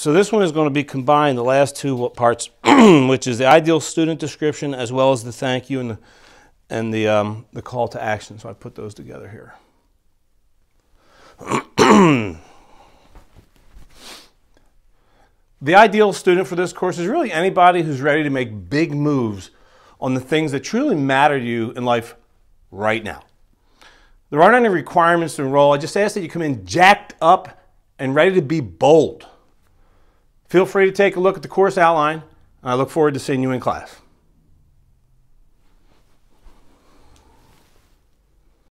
so this one is going to be combined, the last two parts, which is the ideal student description as well as the thank you and the, and the, um, the call to action. So I put those together here. the ideal student for this course is really anybody who's ready to make big moves on the things that truly matter to you in life right now. There aren't any requirements to enroll. I just ask that you come in jacked up and ready to be bold. Feel free to take a look at the course outline, I look forward to seeing you in class.